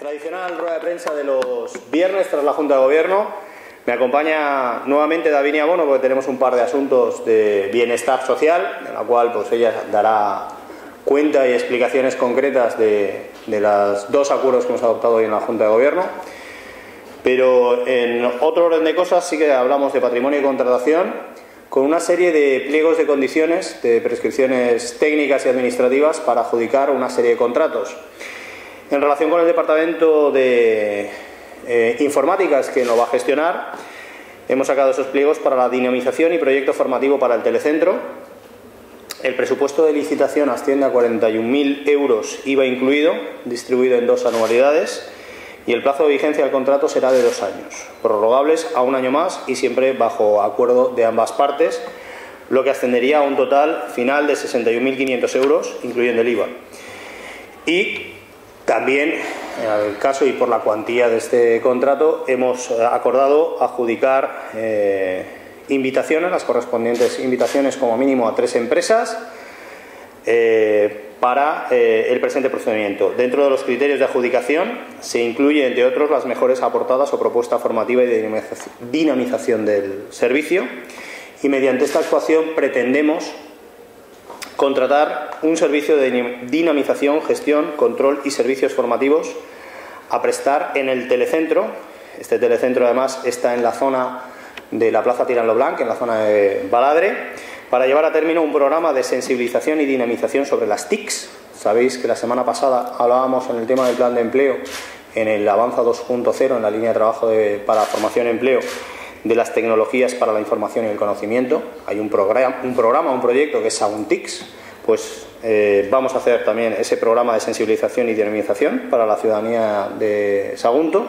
tradicional rueda de prensa de los viernes tras la Junta de Gobierno. Me acompaña nuevamente Davinia Bono porque tenemos un par de asuntos de bienestar social, en la cual pues ella dará cuenta y explicaciones concretas de, de los dos acuerdos que hemos adoptado hoy en la Junta de Gobierno. Pero en otro orden de cosas sí que hablamos de patrimonio y contratación con una serie de pliegos de condiciones, de prescripciones técnicas y administrativas para adjudicar una serie de contratos. En relación con el Departamento de eh, Informáticas que nos va a gestionar, hemos sacado esos pliegos para la dinamización y proyecto formativo para el telecentro. El presupuesto de licitación asciende a 41.000 euros, IVA incluido, distribuido en dos anualidades y el plazo de vigencia del contrato será de dos años, prorrogables a un año más y siempre bajo acuerdo de ambas partes, lo que ascendería a un total final de 61.500 euros, incluyendo el IVA. Y también, en el caso y por la cuantía de este contrato, hemos acordado adjudicar eh, invitaciones, las correspondientes invitaciones como mínimo a tres empresas. Eh, para eh, el presente procedimiento. Dentro de los criterios de adjudicación se incluye, entre otros, las mejores aportadas o propuesta formativa y de dinamización del servicio y mediante esta actuación pretendemos contratar un servicio de dinamización, gestión, control y servicios formativos a prestar en el telecentro. Este telecentro además está en la zona de la Plaza Tirán Blanc, en la zona de Baladre para llevar a término un programa de sensibilización y dinamización sobre las TICs. Sabéis que la semana pasada hablábamos en el tema del plan de empleo, en el Avanza 2.0, en la línea de trabajo para formación y empleo, de las tecnologías para la información y el conocimiento. Hay un programa, un, programa, un proyecto que es TICs. Pues eh, vamos a hacer también ese programa de sensibilización y dinamización para la ciudadanía de Sagunto.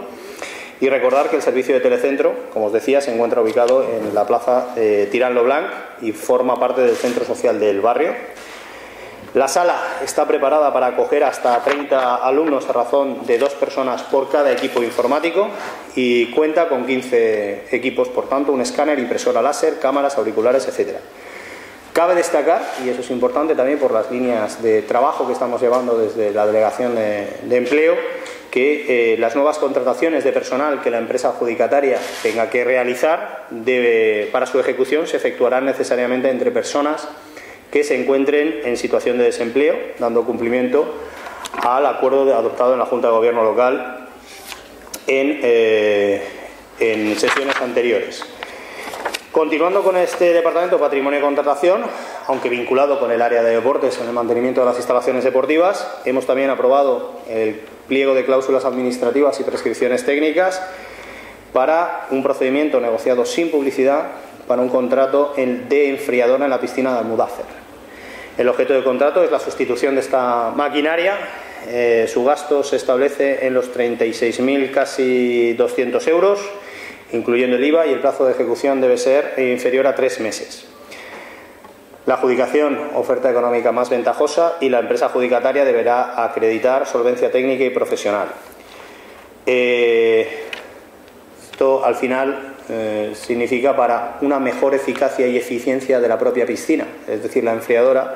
Y recordar que el servicio de telecentro, como os decía, se encuentra ubicado en la plaza eh, Tirán Blanc y forma parte del centro social del barrio. La sala está preparada para acoger hasta 30 alumnos a razón de dos personas por cada equipo informático y cuenta con 15 equipos, por tanto, un escáner, impresora láser, cámaras, auriculares, etc. Cabe destacar, y eso es importante también por las líneas de trabajo que estamos llevando desde la Delegación de Empleo, que eh, las nuevas contrataciones de personal que la empresa adjudicataria tenga que realizar para su ejecución se efectuarán necesariamente entre personas que se encuentren en situación de desempleo, dando cumplimiento al acuerdo adoptado en la Junta de Gobierno local en, eh, sesiones anteriores. Continuando con este Departamento de Patrimonio y Contratación, aunque vinculado con el área de deportes en el mantenimiento de las instalaciones deportivas, hemos también aprobado el pliego de cláusulas administrativas y prescripciones técnicas para un procedimiento negociado sin publicidad para un contrato de enfriadora en la piscina de Almudácer. El objeto del contrato es la sustitución de esta maquinaria. Eh, su gasto se establece en los 36.000 casi 200 euros, incluyendo el IVA, y el plazo de ejecución debe ser inferior a tres meses. La adjudicación, oferta económica más ventajosa y la empresa adjudicataria deberá acreditar solvencia técnica y profesional. Eh, esto al final eh, significa para una mejor eficacia y eficiencia de la propia piscina, es decir, la enfriadora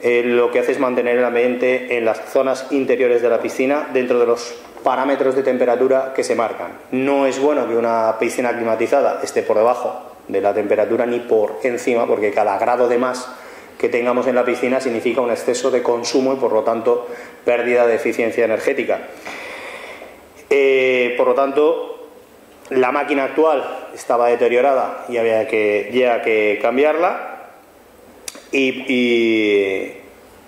eh, lo que hace es mantener el ambiente en las zonas interiores de la piscina dentro de los parámetros de temperatura que se marcan. No es bueno que una piscina climatizada esté por debajo de la temperatura ni por encima, porque cada grado de más que tengamos en la piscina significa un exceso de consumo y por lo tanto pérdida de eficiencia energética. Eh, por lo tanto, la máquina actual estaba deteriorada y había que, ya que cambiarla. Y,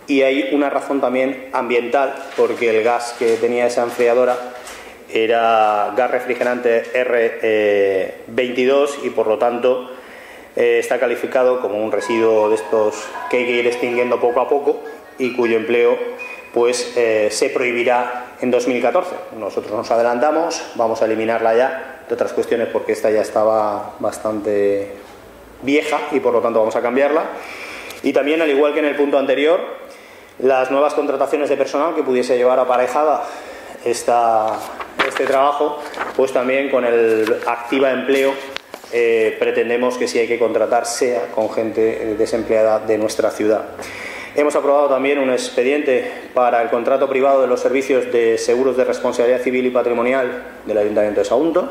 y hay una razón también ambiental, porque el gas que tenía esa enfriadora era gas refrigerante R22 y por lo tanto eh, está calificado como un residuo de estos que hay que ir extinguiendo poco a poco y cuyo empleo pues eh, se prohibirá en 2014. Nosotros nos adelantamos, vamos a eliminarla ya, de otras cuestiones porque esta ya estaba bastante vieja y por lo tanto vamos a cambiarla. Y también, al igual que en el punto anterior, las nuevas contrataciones de personal que pudiese llevar aparejada esta, este trabajo, pues también con el activa empleo eh, pretendemos que si hay que contratar sea con gente desempleada de nuestra ciudad. Hemos aprobado también un expediente para el contrato privado de los servicios de seguros de responsabilidad civil y patrimonial del Ayuntamiento de Sagunto,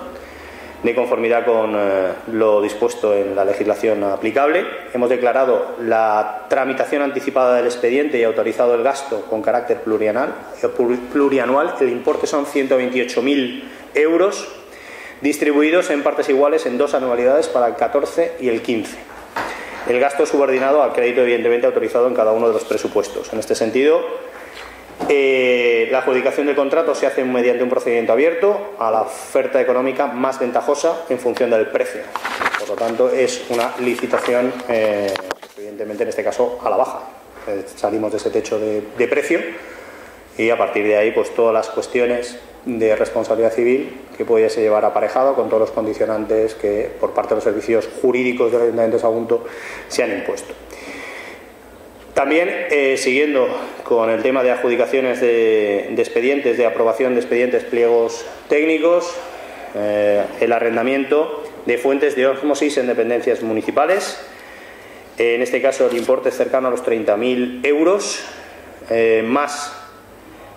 de conformidad con eh, lo dispuesto en la legislación aplicable. Hemos declarado la tramitación anticipada del expediente y autorizado el gasto con carácter plurianual. Eh, plurianual. El importe son 128.000 euros distribuidos en partes iguales en dos anualidades para el 14 y el 15 el gasto subordinado al crédito evidentemente autorizado en cada uno de los presupuestos. En este sentido, eh, la adjudicación del contrato se hace mediante un procedimiento abierto a la oferta económica más ventajosa en función del precio. Por lo tanto, es una licitación, eh, evidentemente en este caso, a la baja. Eh, salimos de ese techo de, de precio y a partir de ahí, pues todas las cuestiones de responsabilidad civil que pudiese llevar aparejado con todos los condicionantes que por parte de los servicios jurídicos del Ayuntamiento de Sagunto se han impuesto. También, eh, siguiendo con el tema de adjudicaciones de, expedientes, de aprobación de expedientes pliegos técnicos, eh, el arrendamiento de fuentes de osmosis en dependencias municipales. En este caso, el importe es cercano a los 30.000 euros,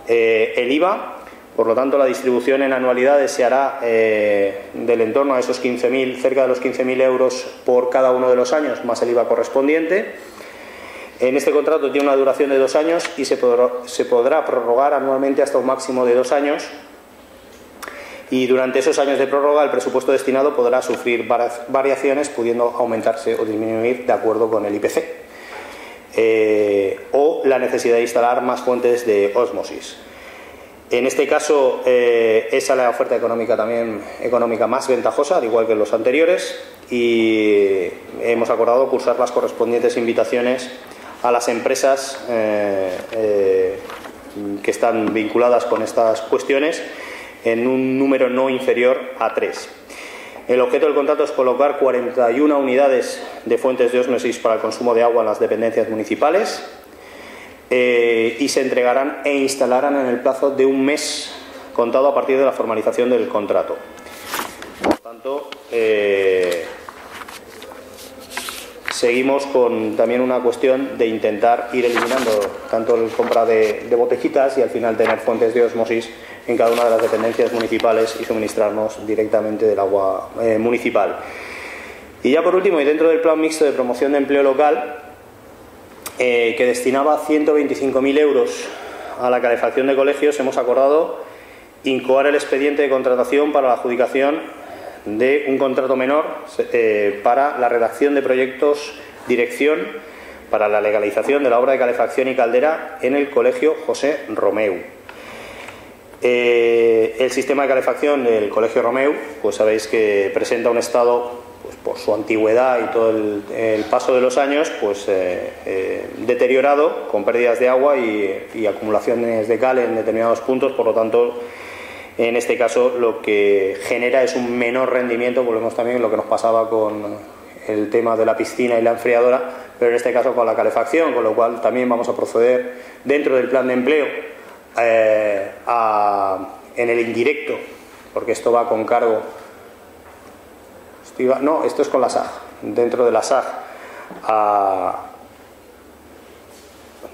eh, el IVA, por lo tanto, la distribución en anualidades se hará eh, del entorno a esos 15.000, cerca de los 15.000 euros por cada uno de los años, más el IVA correspondiente. En este contrato tiene una duración de dos años y se podrá, se podrá prorrogar anualmente hasta un máximo de dos años. Y durante esos años de prórroga, el presupuesto destinado podrá sufrir variaciones, pudiendo aumentarse o disminuir de acuerdo con el IPC. Eh, o la necesidad de instalar más fuentes de osmosis. En este caso, eh, esa es la oferta económica también económica más ventajosa, al igual que los anteriores, y hemos acordado cursar las correspondientes invitaciones a las empresas eh, que están vinculadas con estas cuestiones en un número no inferior a tres. El objeto del contrato es colocar 41 unidades de fuentes de osmosis para el consumo de agua en las dependencias municipales, eh, y se entregarán e instalarán en el plazo de un mes contado a partir de la formalización del contrato. Por tanto, eh, seguimos con también una cuestión de intentar ir eliminando tanto la compra de, botejitas y al final tener fuentes de osmosis en cada una de las dependencias municipales y suministrarnos directamente del agua eh, municipal. Y ya por último, y dentro del plan mixto de promoción de empleo local, eh, que destinaba 125.000 euros a la calefacción de colegios, hemos acordado incoar el expediente de contratación para la adjudicación de un contrato menor eh, para la redacción de proyectos dirección para la legalización de la obra de calefacción y caldera en el Colegio José Romeu. Eh, el sistema de calefacción del Colegio Romeu, pues sabéis que presenta un estado por su antigüedad y todo el, paso de los años, pues eh, eh, deteriorado con pérdidas de agua y, acumulaciones de cal en determinados puntos, por lo tanto, en este caso lo que genera es un menor rendimiento, volvemos también a lo que nos pasaba con el tema de la piscina y la enfriadora, pero en este caso con la calefacción, con lo cual también vamos a proceder dentro del plan de empleo eh, en el indirecto, porque esto va con cargo no, esto es con la SAG. Dentro de la SAG.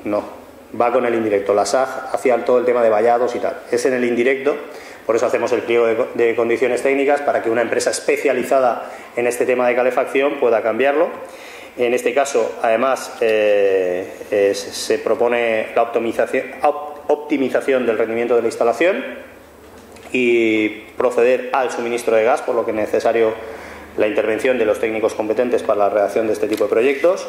no, va con el indirecto. La SAG hacía todo el tema de vallados y tal. Es en el indirecto. Por eso hacemos el pliego de, condiciones técnicas para que una empresa especializada en este tema de calefacción pueda cambiarlo. En este caso, además, eh, se propone la optimización, optimización del rendimiento de la instalación y proceder al suministro de gas, por lo que es necesario la intervención de los técnicos competentes para la redacción de este tipo de proyectos.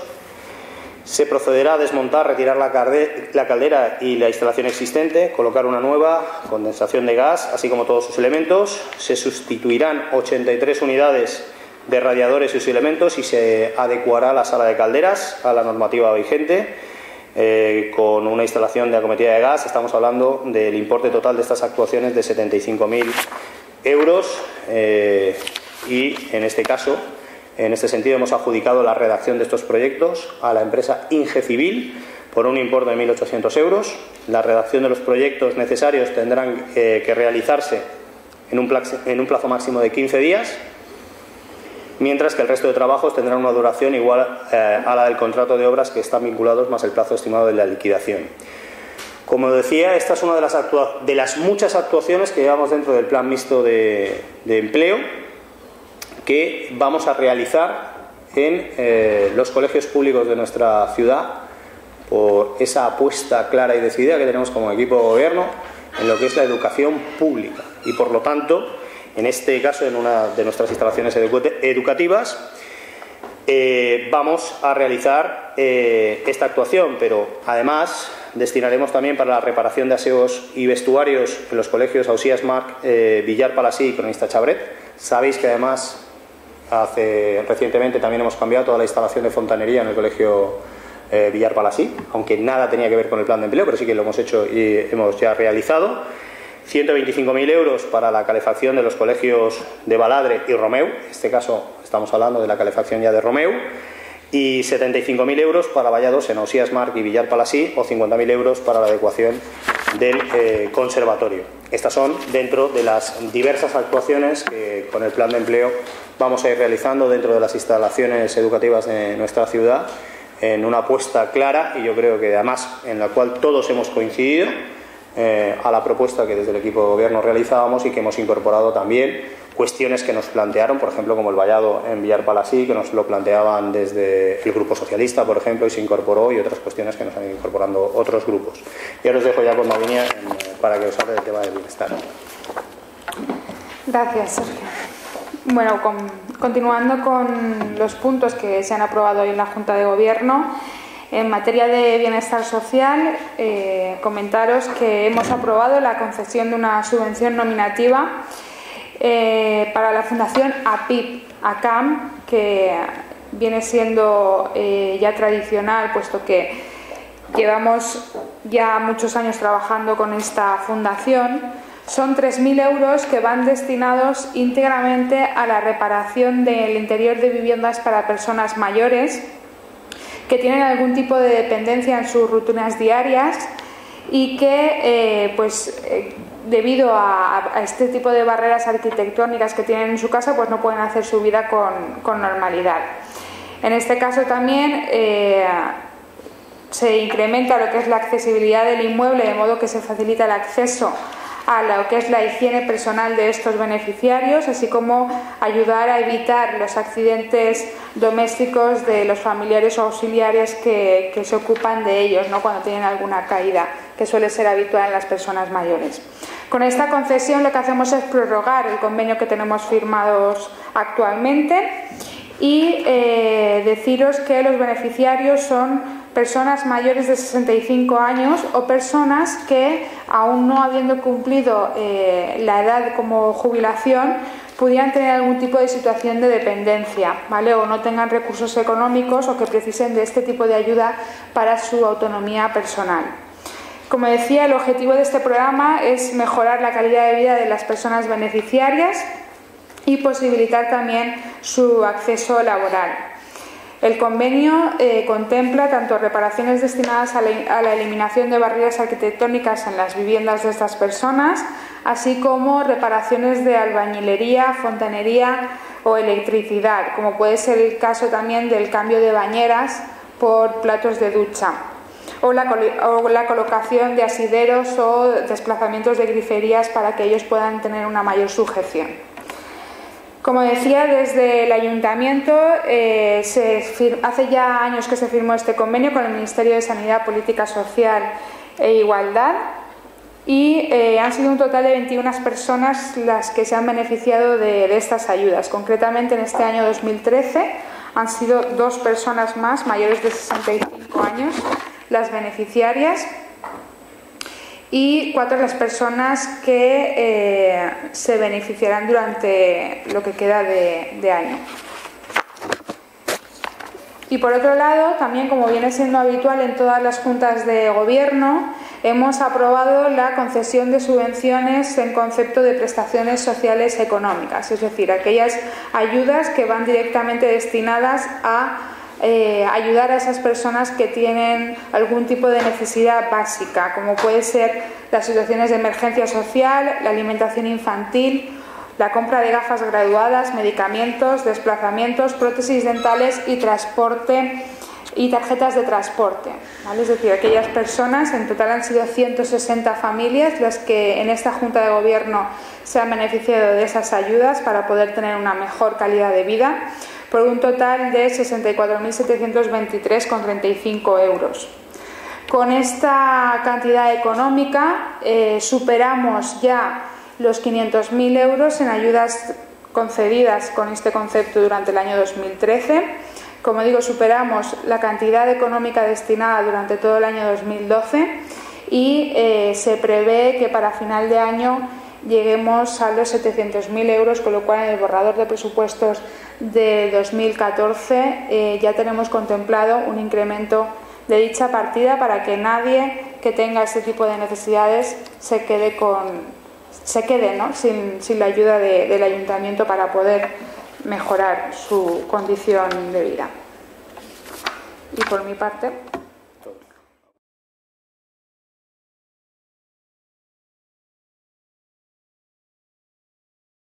Se procederá a desmontar, retirar la, caldera y la instalación existente, colocar una nueva, condensación de gas, así como todos sus elementos. Se sustituirán 83 unidades de radiadores y sus elementos y se adecuará la sala de calderas a la normativa vigente. Eh, con una instalación de acometida de gas, estamos hablando del importe total de estas actuaciones de 75.000 euros. Eh, y en este caso, en este sentido, hemos adjudicado la redacción de estos proyectos a la empresa Inge Civil por un importe de 1.800 euros. La redacción de los proyectos necesarios tendrán eh, que realizarse en un, plazo, en un plazo máximo de 15 días mientras que el resto de trabajos tendrán una duración igual eh, a la del contrato de obras que están vinculados más el plazo estimado de la liquidación. Como decía, esta es una de las, de las muchas actuaciones que llevamos dentro del plan mixto de, empleo que vamos a realizar en eh, los colegios públicos de nuestra ciudad por esa apuesta clara y decidida que tenemos como equipo de gobierno en lo que es la educación pública y por lo tanto en este caso en una de nuestras instalaciones educativas eh, vamos a realizar eh, esta actuación pero además destinaremos también para la reparación de aseos y vestuarios en los colegios Ausías Marc, eh, Villar Palasí y Cronista Chabret. Sabéis que además hace, recientemente también hemos cambiado toda la instalación de fontanería en el colegio eh, Villar Palasí, aunque nada tenía que ver con el plan de empleo, pero sí que lo hemos hecho y hemos ya realizado. 125.000 euros para la calefacción de los colegios de Baladre y Romeu, en este caso estamos hablando de la calefacción ya de Romeu y 75.000 euros para vallados en Osías Marc y Villar Palasí o 50.000 euros para la adecuación del eh, conservatorio. Estas son dentro de las diversas actuaciones que con el plan de empleo vamos a ir realizando dentro de las instalaciones educativas de nuestra ciudad en una apuesta clara y yo creo que además en la cual todos hemos coincidido eh, a la propuesta que desde el equipo de gobierno realizábamos y que hemos incorporado también cuestiones que nos plantearon, por ejemplo, como el vallado en Villar Palasí, que nos lo planteaban desde el Grupo Socialista, por ejemplo, y se incorporó, y otras cuestiones que nos han ido incorporando otros grupos. Y ahora os dejo ya con Mavinia para que os hable del tema del bienestar. Gracias, Sergio. Bueno, continuando con los puntos que se han aprobado hoy en la Junta de Gobierno, en materia de bienestar social, eh, comentaros que hemos aprobado la concesión de una subvención nominativa eh, para la Fundación APIP, ACAM, que viene siendo eh, ya tradicional, puesto que llevamos ya muchos años trabajando con esta fundación. Son 3.000 euros que van destinados íntegramente a la reparación del interior de viviendas para personas mayores que tienen algún tipo de dependencia en sus rutinas diarias y que eh, pues debido a, este tipo de barreras arquitectónicas que tienen en su casa, pues no pueden hacer su vida con, normalidad. En este caso también eh, se incrementa lo que es la accesibilidad del inmueble, de modo que se facilita el acceso a lo que es la higiene personal de estos beneficiarios, así como ayudar a evitar los accidentes domésticos de los familiares o auxiliares que, que se ocupan de ellos ¿no? cuando tienen alguna caída, que suele ser habitual en las personas mayores. Con esta concesión lo que hacemos es prorrogar el convenio que tenemos firmados actualmente y eh, deciros que los beneficiarios son personas mayores de 65 años o personas que, aún no habiendo cumplido eh, la edad como jubilación, pudieran tener algún tipo de situación de dependencia, ¿vale? O no tengan recursos económicos o que precisen de este tipo de ayuda para su autonomía personal. Como decía, el objetivo de este programa es mejorar la calidad de vida de las personas beneficiarias y posibilitar también su acceso laboral. El convenio eh, contempla tanto reparaciones destinadas a la, eliminación de barreras arquitectónicas en las viviendas de estas personas, así como reparaciones de albañilería, fontanería o electricidad, como puede ser el caso también del cambio de bañeras por platos de ducha o la, colocación de asideros o desplazamientos de griferías para que ellos puedan tener una mayor sujeción. Como decía, desde el ayuntamiento eh, hace ya años que se firmó este convenio con el Ministerio de Sanidad, Política Social e Igualdad y eh, han sido un total de 21 personas las que se han beneficiado de, de estas ayudas. Concretamente, en este año 2013 han sido dos personas más mayores de 65 años las beneficiarias y cuatro las personas que eh, se beneficiarán durante lo que queda de, año. Y por otro lado, también como viene siendo habitual en todas las juntas de gobierno, hemos aprobado la concesión de subvenciones en concepto de prestaciones sociales económicas, es decir, aquellas ayudas que van directamente destinadas a eh, ayudar a esas personas que tienen algún tipo de necesidad básica, como puede ser las situaciones de emergencia social, la alimentación infantil la compra de gafas graduadas, medicamentos, desplazamientos, prótesis dentales y transporte y tarjetas de transporte. Es decir, aquellas personas, en total han sido 160 familias las que en esta Junta de Gobierno se han beneficiado de esas ayudas para poder tener una mejor calidad de vida, por un total de 64.723,35 euros. Con esta cantidad económica eh, superamos ya los 500.000 euros en ayudas concedidas con este concepto durante el año 2013 como digo, superamos la cantidad económica destinada durante todo el año 2012 y eh, se prevé que para final de año lleguemos a los 700.000 euros, con lo cual en el borrador de presupuestos de 2014 eh, ya tenemos contemplado un incremento de dicha partida para que nadie que tenga este tipo de necesidades se quede con se quede sin, la ayuda del ayuntamiento para poder mejorar su condición de vida. Y por mi parte,